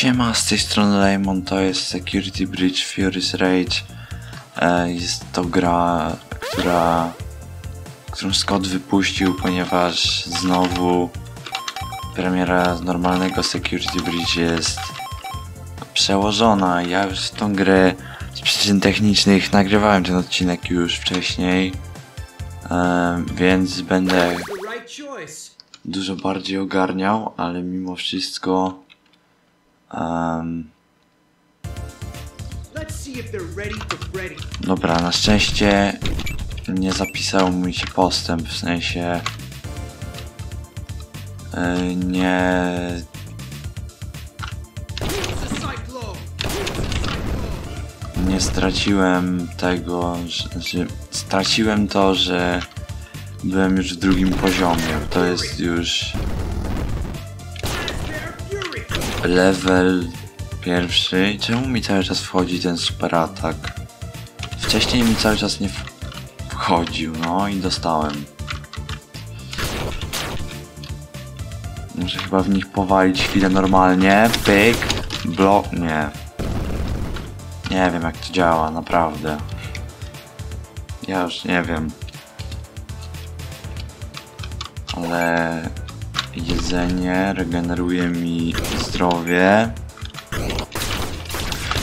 Siema, z tej strony Lemon, to jest Security Breach Fury's Rage. E, Jest to gra, która, którą Scott wypuścił, ponieważ znowu premiera z normalnego Security Breach jest przełożona. Ja już tą grę z przyczyn technicznych nagrywałem ten odcinek już wcześniej, e, więc będę dużo bardziej ogarniał, ale mimo wszystko dobra, na szczęście nie zapisał mi się postęp, w sensie e, nie nie straciłem tego, że, że straciłem to, że byłem już w drugim poziomie. To jest już. Level pierwszy. Czemu mi cały czas wchodzi ten super atak? Wcześniej mi cały czas nie wchodził, no i dostałem. Muszę chyba w nich powalić chwilę normalnie. Pyk, blok, nie. Nie wiem jak to działa, naprawdę. Ja już nie wiem. Ale jedzenie regeneruje mi zdrowie.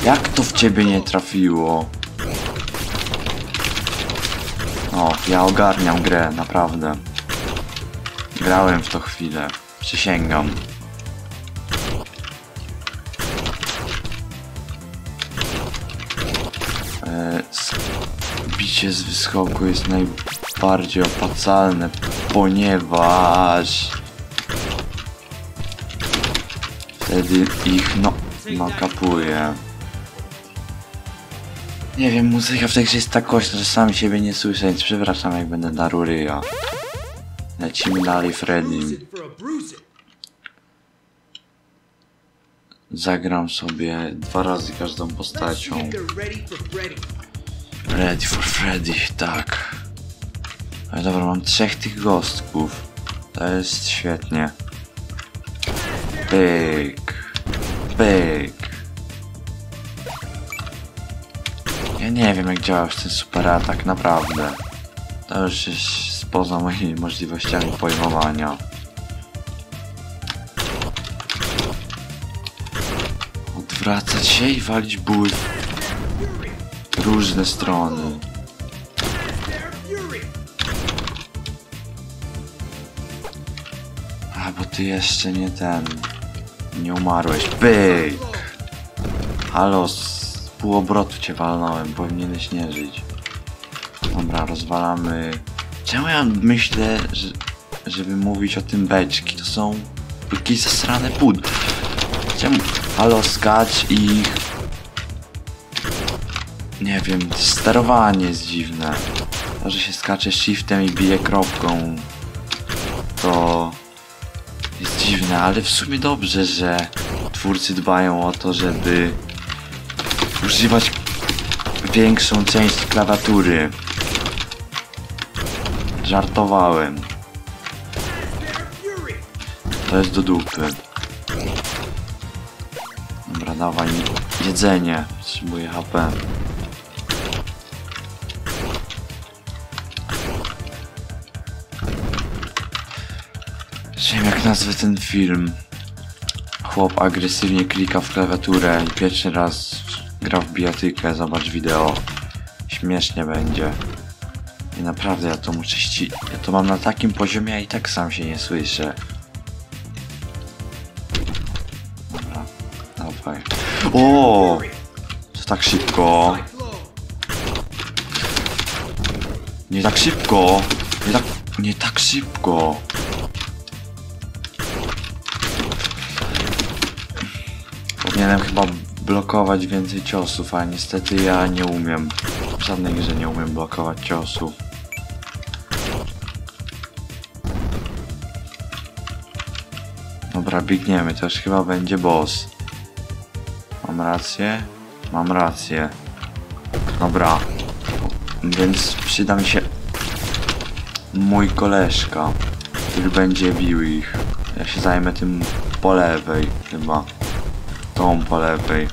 Jak to w ciebie nie trafiło? O, ja ogarniam grę, naprawdę. Grałem w to chwilę. Przysięgam. E, Bicie z wyskoku jest najbardziej opłacalne, ponieważ wtedy ich no, no kapuje. Nie wiem, muzyka w tej grze jest tak głośna, że sam siebie nie słyszę, więc przepraszam jak będę na ruryja. Lecimy dalej Freddy. Zagram sobie dwa razy każdą postacią. Ready for Freddy, tak. Ale dobra, mam trzech tych gostków. To jest świetnie. Pyk. Pyk. Ja nie wiem jak działa już ten super atak, naprawdę. To już jest poza moimi możliwościami pojmowania. Odwracać się i walić buły w różne strony. A, bo ty jeszcze nie ten... Nie umarłeś. Pyk! Halo, z pół obrotu cię walnąłem, powinieneś nie żyć. Dobra, rozwalamy... Czemu ja myślę, że, żeby mówić o tym beczki? To są jakieś zasrane pud. Czemu? Halo, skacz ich... Nie wiem, sterowanie jest dziwne. To, że się skacze shiftem i bije kropką, to dziwne, ale w sumie dobrze, że twórcy dbają o to, żeby używać większą część klawiatury. Żartowałem. To jest do dupy. Dobra, dawaj jedzenie. Potrzebuję HP. Nie wiem jak nazwę ten film. Chłop agresywnie klika w klawiaturę i pierwszy raz gra w bijatykę. Zobacz wideo. Śmiesznie będzie. I naprawdę ja to muszę ści... Ja to mam na takim poziomie, a i tak sam się nie słyszę. Dobra, dawaj. O! To tak szybko. Nie tak szybko. Nie tak, nie tak szybko. Powinienem chyba blokować więcej ciosów, a niestety ja nie umiem. W żadnej grze nie umiem blokować ciosów. Dobra, biegniemy, to już chyba będzie boss. Mam rację? Mam rację. Dobra. Więc przyda mi się mój koleżka, który będzie bił ich. Ja się zajmę tym po lewej chyba. Kompa lepiej.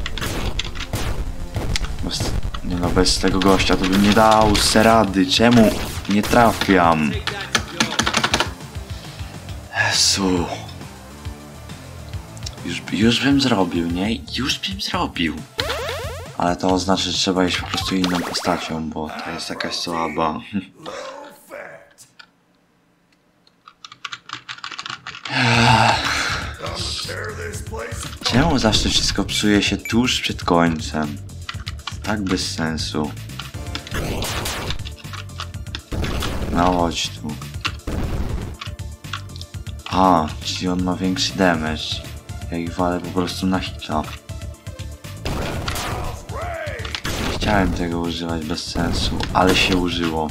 Bez, nie no, bez tego gościa to bym nie dał serady. Czemu nie trafiam? Jezu. Już, już bym zrobił, nie? Już bym zrobił. Ale to oznacza, że trzeba iść po prostu inną postacią, bo ta jest jakaś słaba. Czemu zawsze wszystko psuje się tuż przed końcem? Tak bez sensu. No chodź tu. A, czyli on ma większy damage. Ja ich walę po prostu na hita. Nie chciałem tego używać bez sensu, ale się użyło.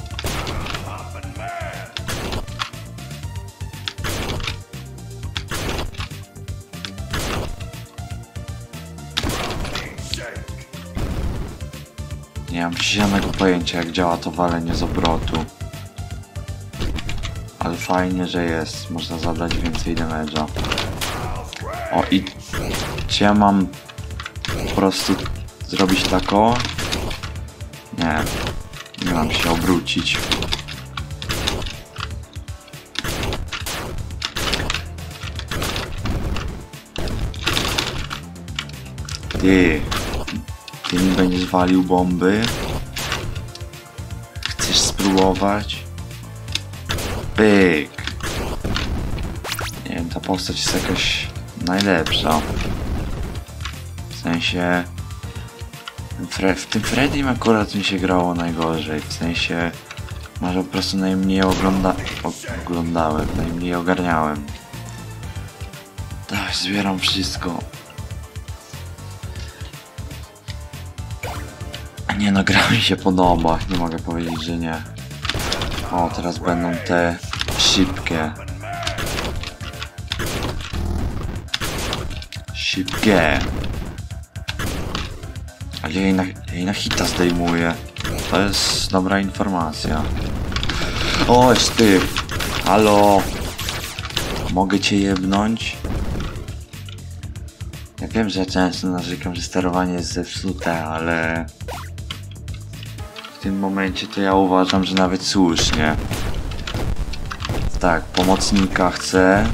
Zielonego pojęcia jak działa to walenie z obrotu. Ale fajnie, że jest. Można zadać więcej damage'a. O i... Ja mam po prostu zrobić tako? Nie. Nie mam się obrócić. Ty. Ty mi będziesz walił bomby? Spróbować? Pyk. Nie wiem, ta postać jest jakaś najlepsza. W sensie... W tym Freddym akurat mi się grało najgorzej. W sensie... Może po prostu najmniej ogląda oglądałem, najmniej ogarniałem. Tak, zbieram wszystko. Nie no, gra mi się podoba, nie mogę powiedzieć, że nie. O, teraz będą te szybkie. Szybkie. Ja jej na, ja jej na hita zdejmuję. To jest dobra informacja. O, ty! Halo! Mogę cię jebnąć? Ja wiem, że często narzekam, że sterowanie jest zepsute, ale... Tym momencie to ja uważam, że nawet słusznie. Tak, pomocnika chcę.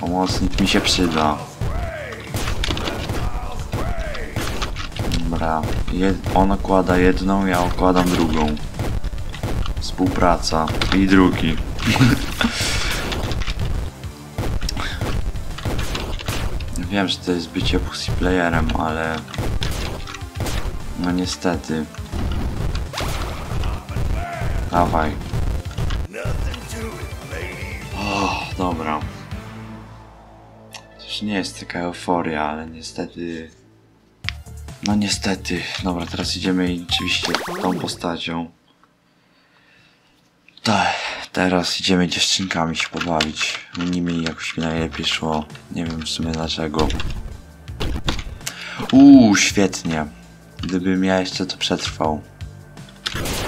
Pomocnik mi się przyda. Dobra, Jed on okłada jedną, ja okładam drugą. Współpraca. I drugi. Wiem, że to jest bycie pussy playerem, ale... No niestety. Dawaj. O, dobra. To już nie jest taka euforia, ale niestety... No niestety. Dobra, teraz idziemy oczywiście tą postacią. Tak, teraz idziemy dziewczynkami się pobawić. Nimi jakoś mi najlepiej szło. Nie wiem w sumie dlaczego. Uuu, świetnie. Gdybym ja jeszcze to przetrwał.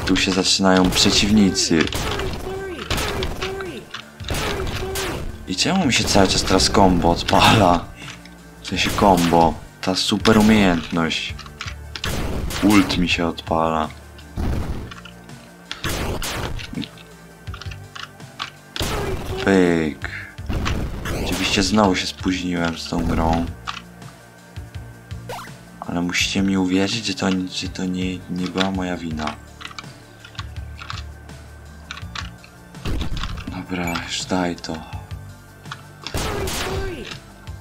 Tu się zaczynają przeciwnicy. I czemu mi się cały czas teraz combo odpala? W sensie combo. Ta super umiejętność. Ult mi się odpala. Pyk. Oczywiście znowu się spóźniłem z tą grą. Ale musicie mi uwierzyć, że to, że to nie, nie była moja wina. Dobra, już daj to.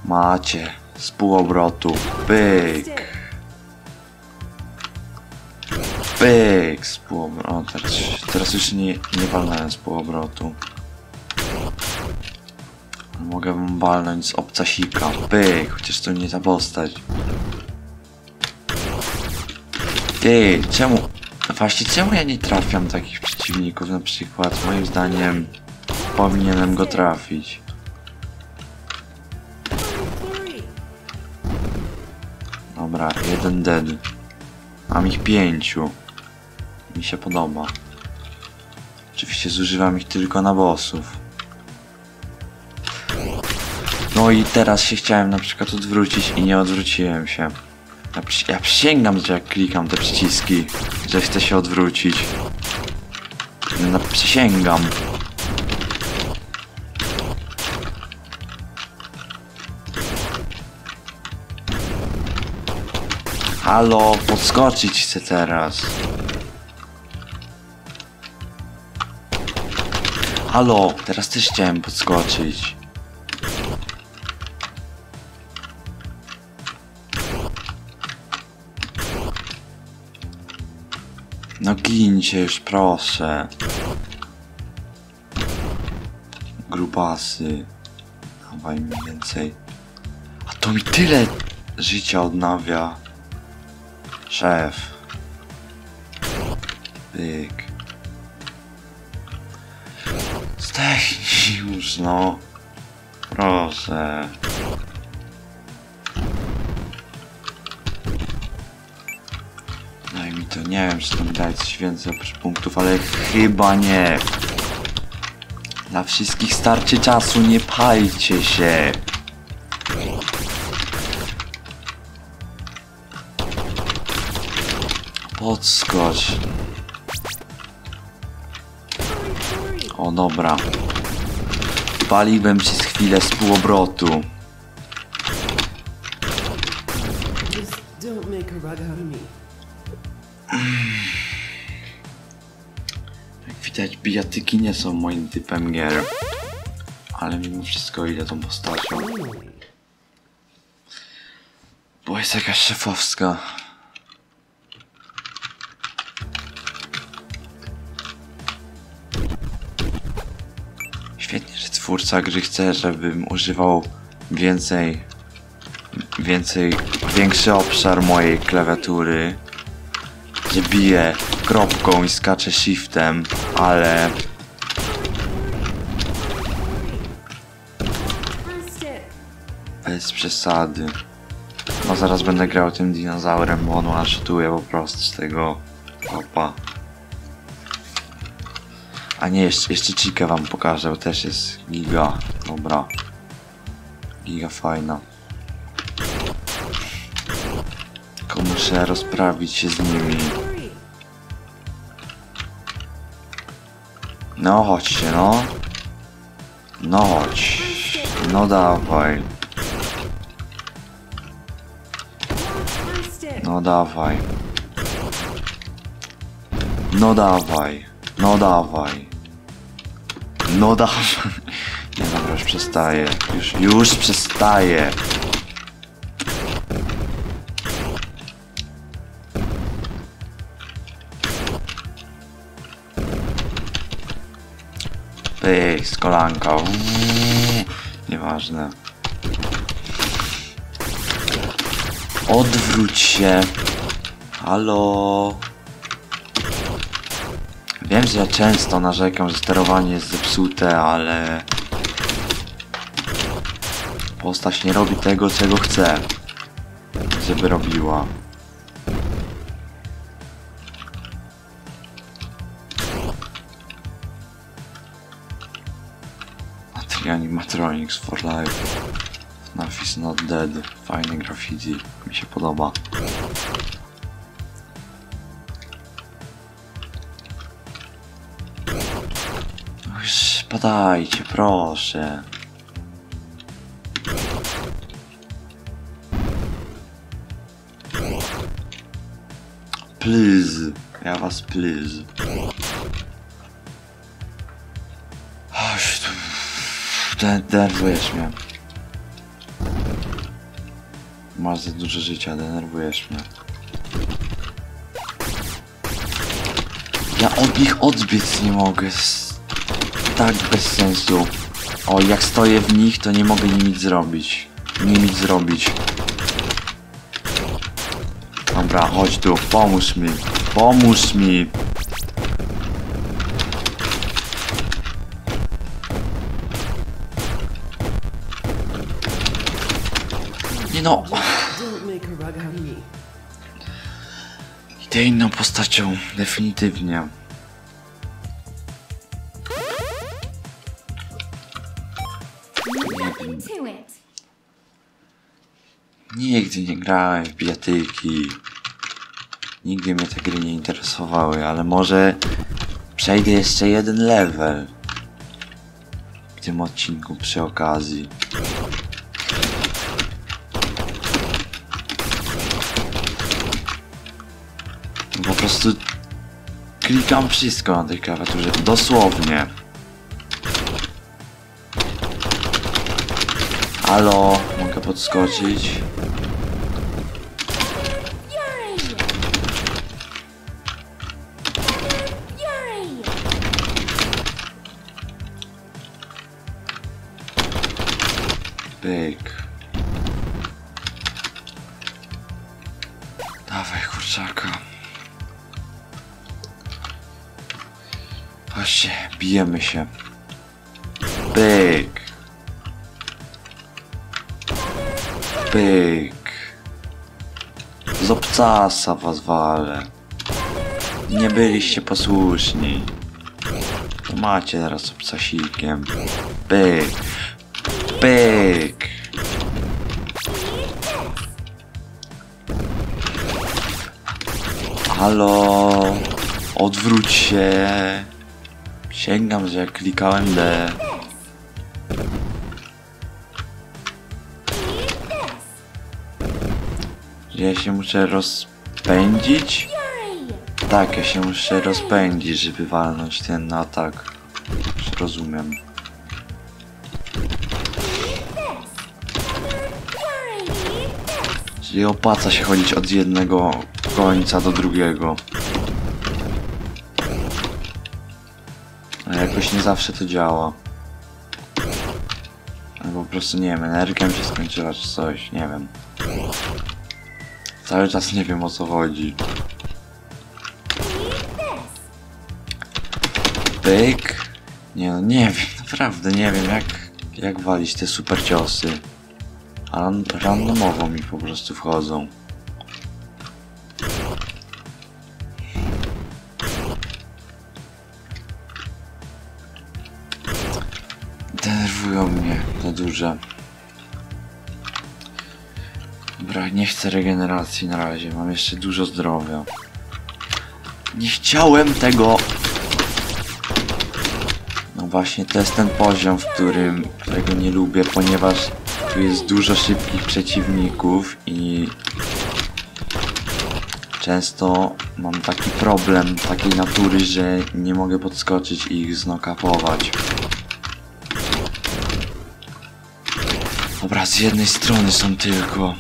Macie. Z półobrotu. Pyk. Pyk. Z półobrotu. O, teraz, już nie, nie walnąłem z półobrotu. Mogę wam walnąć z obcasika. Pyk. Chociaż to nie ta postać. Ty, czemu... Właśnie czemu ja nie trafiam takich przeciwników na przykład? Moim zdaniem powinienem go trafić. Dobra, jeden dead. Mam ich pięciu. Mi się podoba. Oczywiście zużywam ich tylko na bossów. No i teraz się chciałem na przykład odwrócić i nie odwróciłem się. Ja, przy, ja przysięgam, że jak klikam te przyciski, że chcę się odwrócić. No przysięgam. Halo, podskoczyć chcę teraz. Halo, teraz też chciałem podskoczyć. No gincie już, proszę. Grubasy. Dawaj mi więcej. A to mi tyle życia odnawia. Szef. Pyk. Zdechnij już, no. Proszę. Nie wiem, czy to mi daje coś więcej oprócz punktów, ale chyba nie. Dla wszystkich starczy czasu, nie palcie się. Podskocz. O dobra. Paliłem przez chwilę z półobrotu. Just don't make a rug out of me. Jak widać, bijatyki nie są moim typem gier. Ale mimo wszystko idę tą postacią. Bo jest jakaś szefowska. Świetnie, że twórca gry chce, żebym używał więcej, więcej, większy obszar mojej klawiatury. Że biję kropką i skaczę shiftem, ale bez przesady. No zaraz będę grał tym dinozaurem, bo on one-shotuje po prostu z tego opa. A nie, jeszcze, jeszcze Chikę wam pokażę, bo też jest giga. Dobra. Giga fajna. Tylko muszę rozprawić się z nimi. No chodźcie, no. No chodź. No dawaj. No dawaj. No dawaj. No dawaj. No dawaj. Nie dobra, już przestaję. Już, już przestaję. Pyk, z kolanka. Uuu, Nieważne. Odwróć się. Halo. Wiem, że ja często narzekam, że sterowanie jest zepsute, ale... Postać nie robi tego, czego chce. Żeby robiła. Animatronics for life. FNAF is not dead. Fajne graffiti. Mi się podoba. Już Padajcie, proszę. Please. Ja was please. Denerwujesz mnie. Masz za dużo życia, denerwujesz mnie. Ja od nich odbiec nie mogę. Tak bez sensu. O, jak stoję w nich, to nie mogę nic zrobić. Nie nic zrobić. Dobra, chodź tu, pomóż mi. Pomóż mi. No. Idę inną postacią, definitywnie. Nigdy nie grałem w bijatyki. Nigdy mnie te gry nie interesowały, ale może przejdę jeszcze jeden level w tym odcinku przy okazji. Prostu klikam wszystko na tej klawiaturze, dosłownie. Halo, mogę podskoczyć? Bijemy się. Pyk. Pyk. Z obcasa was walę. Nie byliście posłuszni. To macie teraz obcasikiem. Pyk. Pyk. Halo, odwróć się. Sięgam, że klikałem D. Że ja się muszę rozpędzić? Tak, ja się muszę rozpędzić, żeby walnąć ten atak. Rozumiem. Czyli opłaca się chodzić od jednego końca do drugiego. Ale jakoś nie zawsze to działa. Albo po prostu nie wiem, energia mi się skończyła czy coś, nie wiem. Cały czas nie wiem o co chodzi. Pyk. Nie no, nie wiem, naprawdę nie wiem jak, jak walić te super ciosy. A ran- randomowo mi po prostu wchodzą. Duże. Dobra, nie chcę regeneracji na razie, mam jeszcze dużo zdrowia. Nie chciałem tego! No właśnie, to jest ten poziom, w którym, którego nie lubię, ponieważ tu jest dużo szybkich przeciwników i często mam taki problem takiej natury, że nie mogę podskoczyć i ich znokapować. Dobra, z jednej strony są tylko.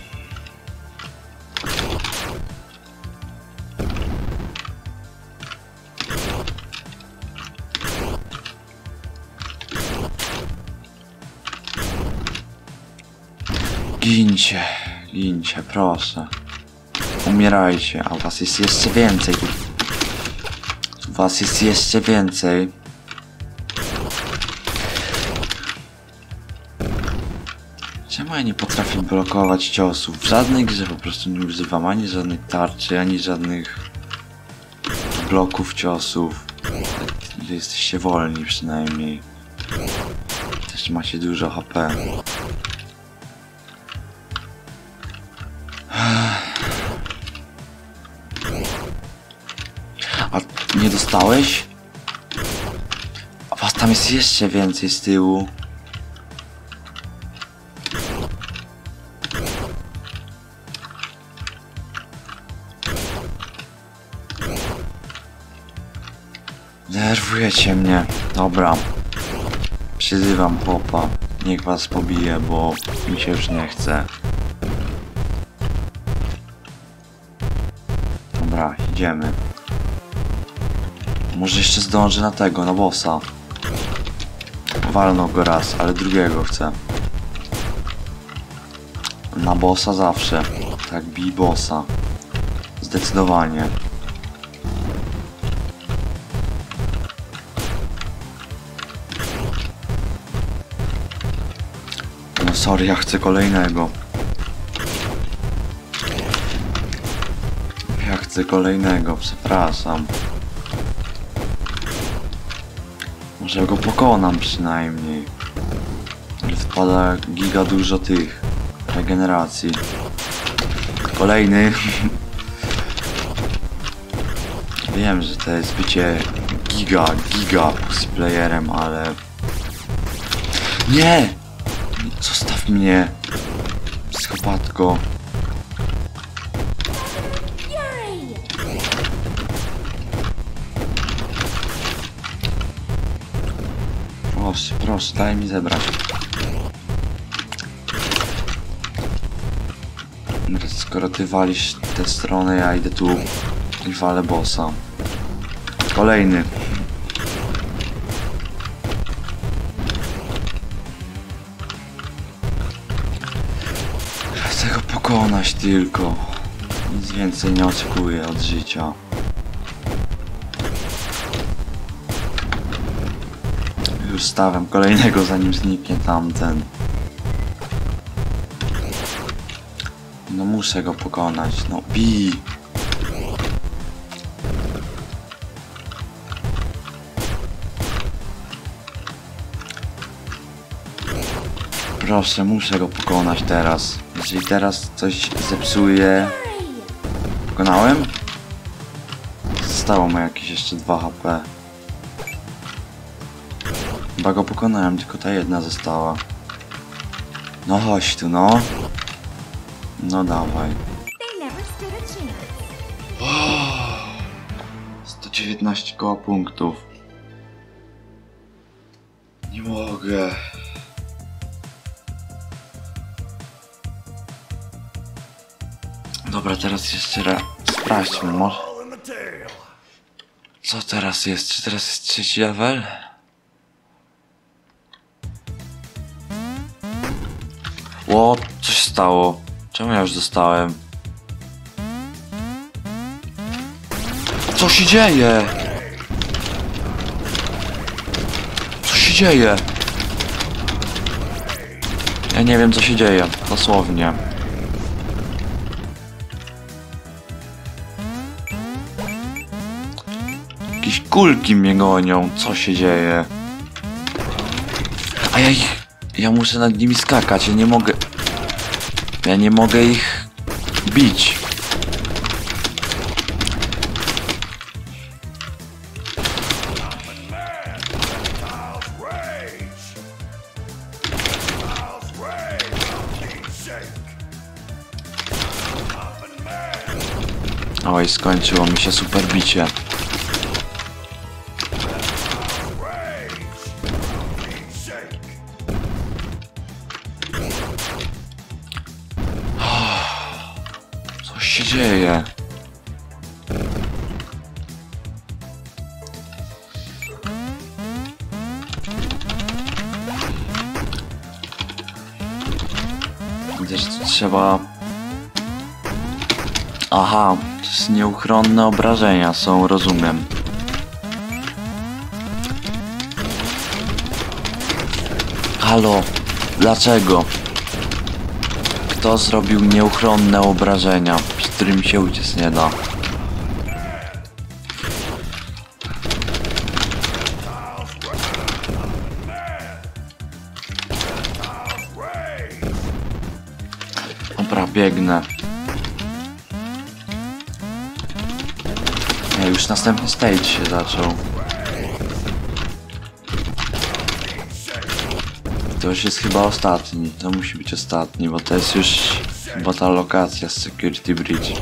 Gincie, gincie, proszę. Umierajcie, a was jest jeszcze więcej. Was jest jeszcze więcej. Czemu ja nie potrafię blokować ciosów? W żadnej grze po prostu nie używam ani żadnych tarczy, ani żadnych bloków ciosów. Jesteście wolni przynajmniej. Też macie dużo HP. A nie dostałeś? A was tam jest jeszcze więcej z tyłu. Denerwujecie mnie. Dobra. Przyzywam popa. Niech was pobije, bo mi się już nie chce. Dobra, idziemy. Może jeszcze zdążę na tego, na bossa. Walnął go raz, ale drugiego chcę. Na bossa zawsze. Tak, bij bossa. Zdecydowanie. Sorry, ja chcę kolejnego. Ja chcę kolejnego, przepraszam. Może go pokonam przynajmniej. Ale wpada giga dużo tych regeneracji. Kolejny. Wiem, że to jest bycie giga, giga playerem, ale... Nie! Mnie! Psychopatko. Fury! Proszę, proszę, daj mi zebrać. Skoro ty walisz tę stronę, ja idę tu i walę bossa. Kolejny. Pokonać tylko. Nic więcej nie oczekuję od życia. Już stawiam kolejnego zanim zniknie tamten. No muszę go pokonać, no bij! Proszę, muszę go pokonać teraz. Jeżeli teraz coś zepsuje... Pokonałem? Zostało mu jakieś jeszcze 2 HP. Chyba go pokonałem, tylko ta jedna została. No chodź tu, no. No dawaj. They never stood a chance. 119 koła punktów. Dobra, teraz jeszcze raz sprawdźmy, może. Co teraz jest? Czy teraz jest trzeci level? Ło, coś stało. Czemu ja już dostałem? Co się dzieje? Co się dzieje? Ja nie wiem co się dzieje, dosłownie. Kulki mnie gonią, co się dzieje? A ja ich... Ja muszę nad nimi skakać, ja nie mogę... Ja nie mogę ich bić. Oj, skończyło mi się super bicie. Co się dzieje? Widzę, że tu trzeba Aha, to jest nieuchronne obrażenia są, rozumiem. Halo, dlaczego? Kto zrobił nieuchronne obrażenia, z którym się uciec nie da? Dobra, biegnę. Nie, już następny stage się zaczął. To już jest chyba ostatni. To musi być ostatni, bo to jest już chyba ta lokacja z Security Bridge.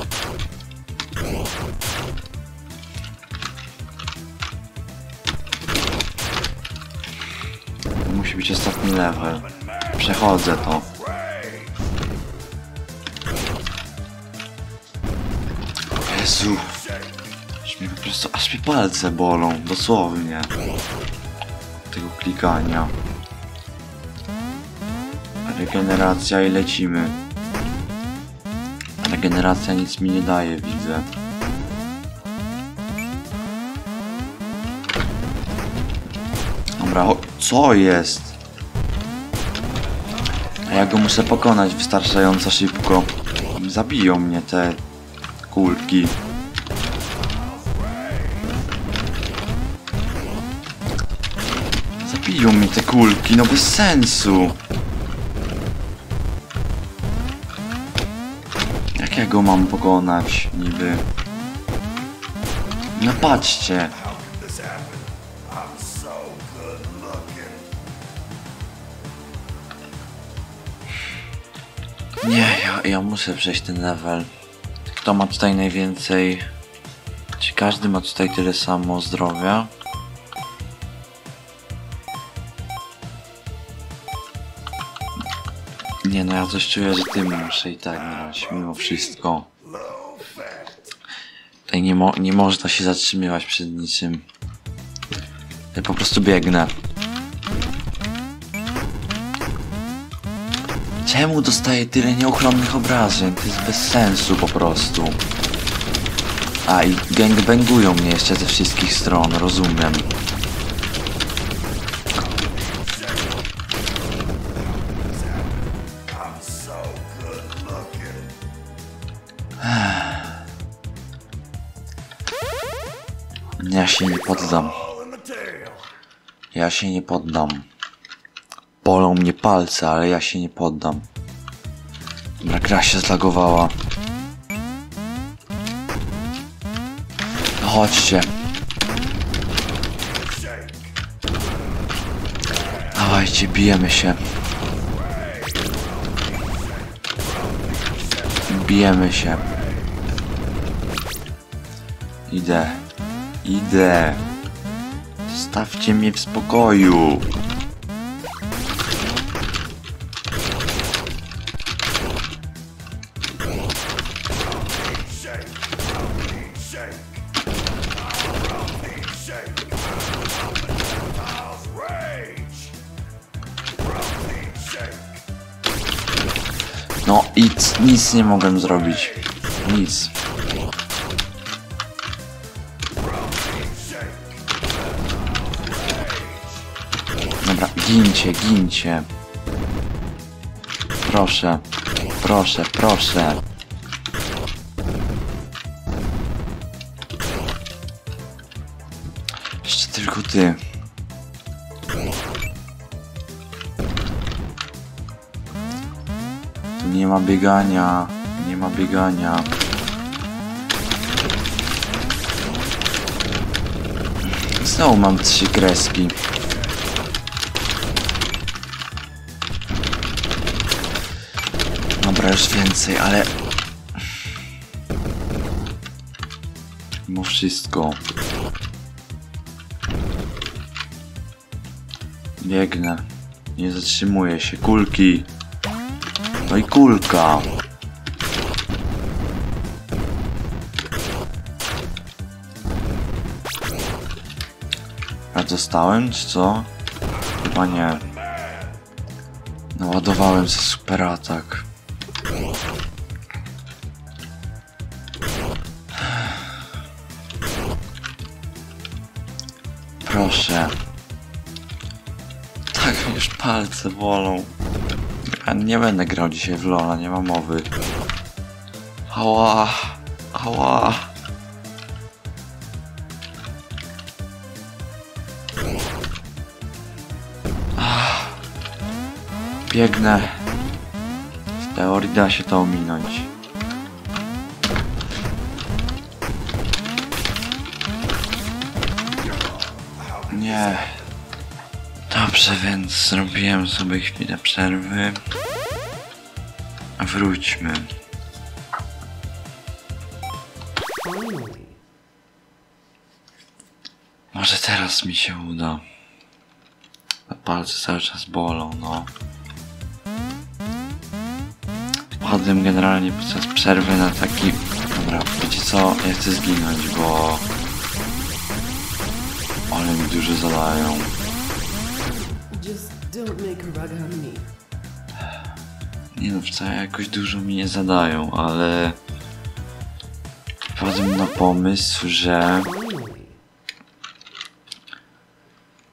To musi być ostatni level. Przechodzę to. Jezu. Aż mnie po prostu, aż mi palce bolą, dosłownie. Tego klikania. Regeneracja i lecimy. Regeneracja nic mi nie daje, widzę. Dobra, co jest? A ja go muszę pokonać wystarczająco szybko. Zabiją mnie te kulki. Zabiją mnie te kulki, no bez sensu. Jak Jak ja go mam pokonać niby? No patrzcie. Nie, ja, ja muszę przejść ten level. Kto ma tutaj najwięcej? Czy każdy ma tutaj tyle samo zdrowia? Nie no, ja coś czuję, że tym muszę i tak grać, mimo wszystko. Tutaj nie, mo nie można się zatrzymywać przed niczym. Ja po prostu biegnę. Czemu dostaję tyle nieuchronnych obrażeń? To jest bez sensu po prostu. A i gangbangują mnie jeszcze ze wszystkich stron, rozumiem. Się nie poddam. Ja się nie poddam. Bolą mnie palce, ale ja się nie poddam. Dobra, gra się zlagowała. No chodźcie. Dawajcie, bijemy się. Bijemy się. Idę. Idę. Zostawcie mnie w spokoju. No i nic nie mogłem zrobić. Nic. Gincie, gincie. Proszę, proszę, proszę. Jeszcze tylko ty. Tu nie ma biegania, nie ma biegania. Znowu mam trzy kreski. Już więcej, ale... Mimo wszystko. Biegnę. Nie zatrzymuję się. Kulki. No i kulka. Ja dostałem, czy co? Chyba nie. Naładowałem ze super atak. Proszę. Tak, już palce bolą. Ja nie będę grał dzisiaj w Lola, nie ma mowy. Ała, ała. Ach. Biegnę. W teorii da się to ominąć. Nie. Dobrze, więc zrobiłem sobie chwilę przerwy. Wróćmy. Może teraz mi się uda. A Palce cały czas bolą, no. Wpadłem generalnie podczas przerwy na taki... Dobra, wiecie co? Ja chcę zginąć, bo... Ale mi dużo zadają. Just don't make a rug of me. Nie no, wcale jakoś dużo mi nie zadają, ale... Wpadłem na pomysł, że...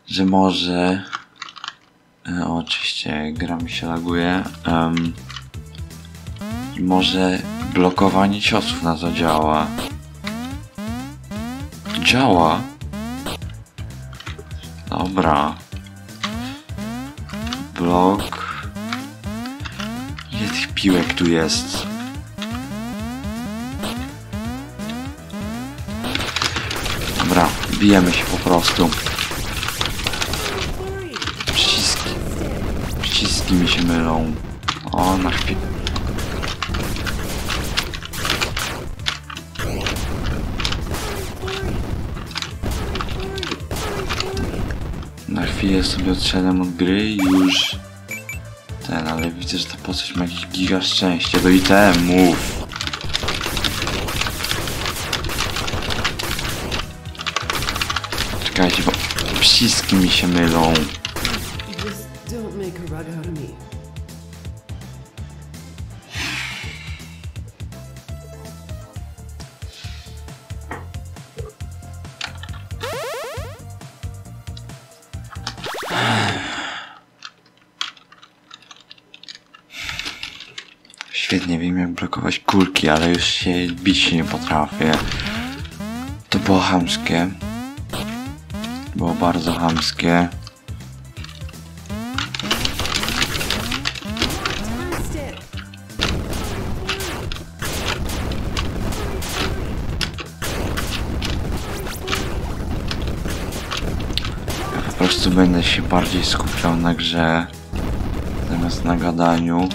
Że może. E, oczywiście gra mi się laguje. em, może blokowanie ciosów na to działa. Działa. Dobra. Blok. Ile tych piłek tu jest? Dobra, bijemy się po prostu. Przyciski. Przyciski mi się mylą. O, na chwilę. Chwilę sobie odszedłem od gry i już ten, ale widzę, że ta postać ma jakieś giga szczęście do itemów. Czekajcie, bo przyciski mi się mylą. Świetnie wiem jak blokować kulki, ale już się bić nie potrafię. To było chamskie. Było bardzo chamskie. Stick. Ja po prostu będę się bardziej skupiał na grze zamiast na gadaniu.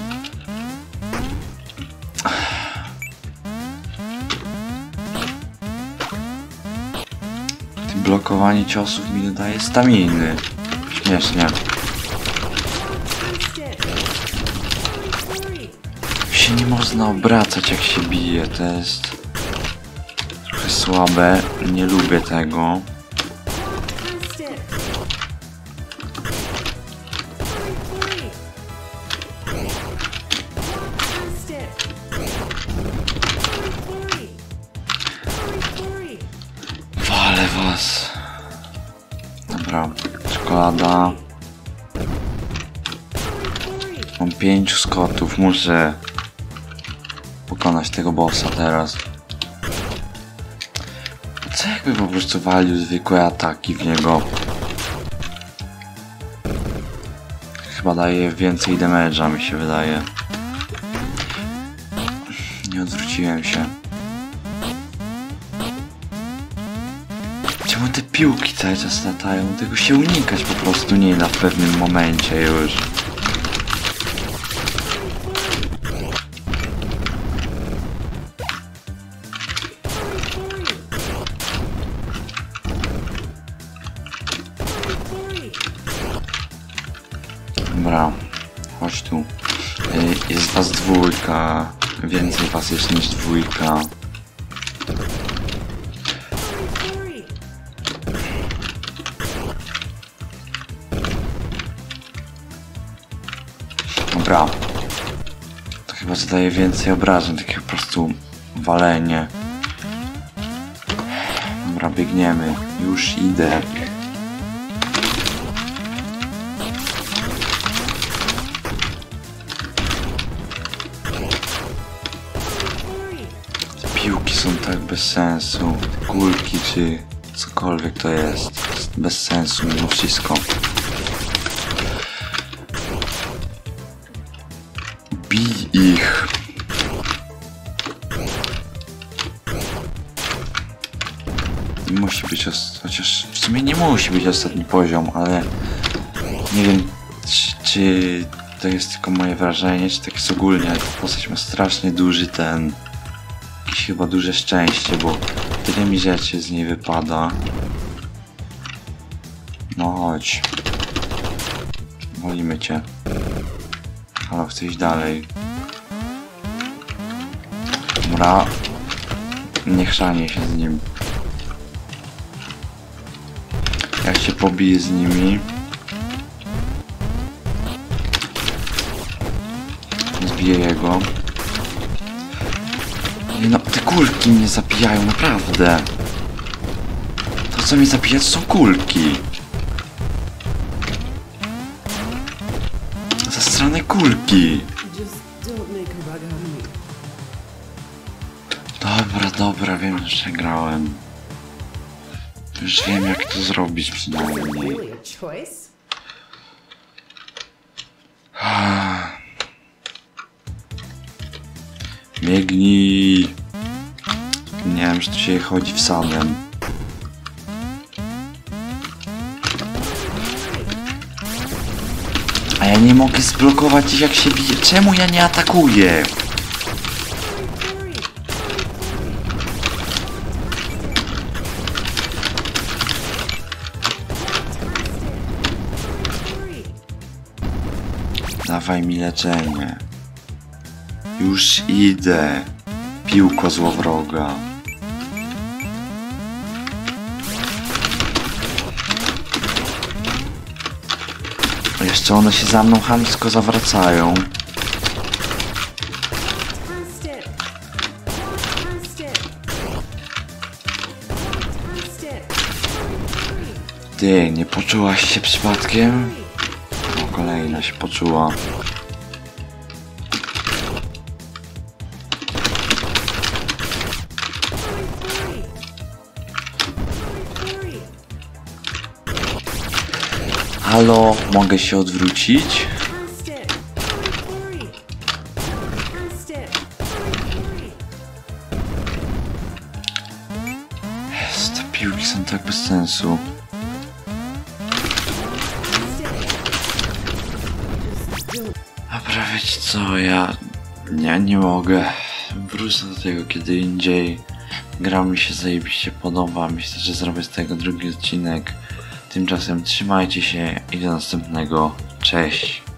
Blokowanie ciosów mi dodaje staminy. Śmiesznie. Się nie można obracać jak się bije, to jest trochę słabe, nie lubię tego. Dobra, czekolada. Mam pięciu skotów, muszę pokonać tego bossa teraz. Co jakby po prostu walił zwykłe ataki w niego? Chyba daje więcej damage'a mi się wydaje. Nie odwróciłem się. Piłki cały czas latają? Tego się unikać po prostu nie da w pewnym momencie już. Dobra, chodź tu. Y, Jest was dwójka. Więcej was jest niż dwójka. Zadaje więcej obrażeń, takie po prostu walenie. Dobra, biegniemy. Już idę. Piłki są tak bez sensu. Kulki czy cokolwiek to jest bez sensu mimo wszystko. Ich. Musi być, chociaż w sumie nie musi być ostatni poziom, ale nie wiem, czy, to jest tylko moje wrażenie, czy tak jest ogólnie, ale ta postać ma strasznie duży ten, jakieś chyba duże szczęście, bo tyle mi rzeczy z niej wypada. No chodź. Wolimy cię. Halo, chcę iść dalej. Dobra. Nie chrzanie się z nim. Jak się pobiję z nimi. Zbiję jego. No, te kulki mnie zabijają, naprawdę. To co mnie zabija to są kulki. Zastrane kulki. Dobra, wiem, że grałem. Już wiem, jak to zrobić przynajmniej. Ah. Biegnij! Nie wiem, że tu się chodzi w samym. A ja nie mogę zblokować ich jak się bije. Czemu ja nie atakuję? Dawaj mi leczenie. Już idę. Piłko złowroga. Jeszcze one się za mną chamsko zawracają. Ty, nie poczułaś się przypadkiem? O, kolejna się poczuła. Halo, mogę się odwrócić? Jest, te piłki są tak bez sensu. Ja... Nie, nie mogę. Wrócę do tego kiedy indziej. Gra mi się zajebiście podoba. Myślę, że zrobię z tego drugi odcinek. Tymczasem trzymajcie się i do następnego. Cześć.